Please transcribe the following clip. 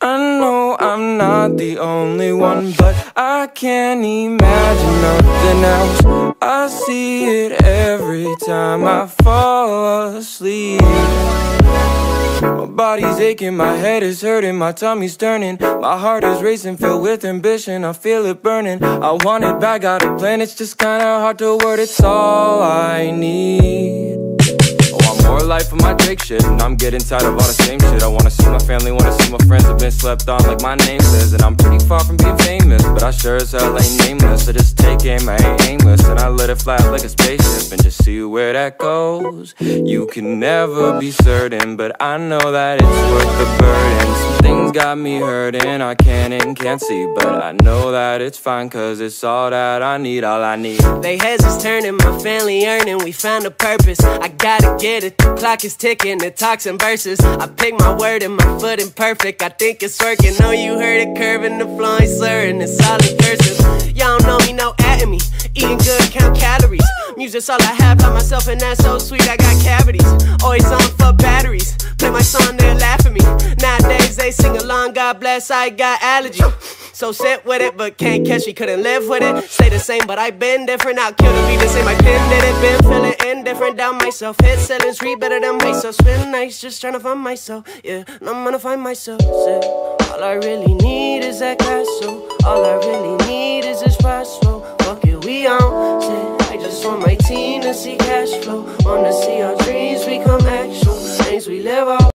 I'm not the only one, but I can't imagine nothing else. I see it every time I fall asleep. My body's aching, my head is hurting, my tummy's turning. My heart is racing, filled with ambition, I feel it burning. I want it back, got a plan, it's just kinda hard to word, it's all I need. More life of my Drake shit, and I'm getting tired of all the same shit. I wanna see my family, wanna see my friends, I've been slept on like my name says. And I'm pretty far from being famous, but I sure as hell ain't nameless. I just take aim, I ain't aimless, and I let it fly like a spaceship and just see where that goes. You can never be certain, but I know that it's worth the burden. Got me hurting, I can't and can't see, but I know that it's fine, cause it's all that I need, all I need. They heads is turning, my family earning, we found a purpose. I gotta get it, the clock is ticking, the and verses. I pick my word and my foot imperfect, I think it's working. Know you heard it curving, the flow ain't slurring, it's all in cursive. Y'all know me, no at me, eating good, count calories. Music's all I have by myself, and that's so sweet, I got Sing along, God bless, I got allergy. So sit with it, but can't catch me, couldn't live with it. Stay the same, but I been different. I'll kill the beat the same. My pen did it, been feeling indifferent down myself. Hit sellings, read better than myself. Spend nights just trying to find myself. Yeah, and I'm gonna find myself. Say, all I really need is that castle. All I really need is this password. Fuck it, we on. Say, I just want my team to see cash flow. Wanna see our dreams become actual. Things we live out.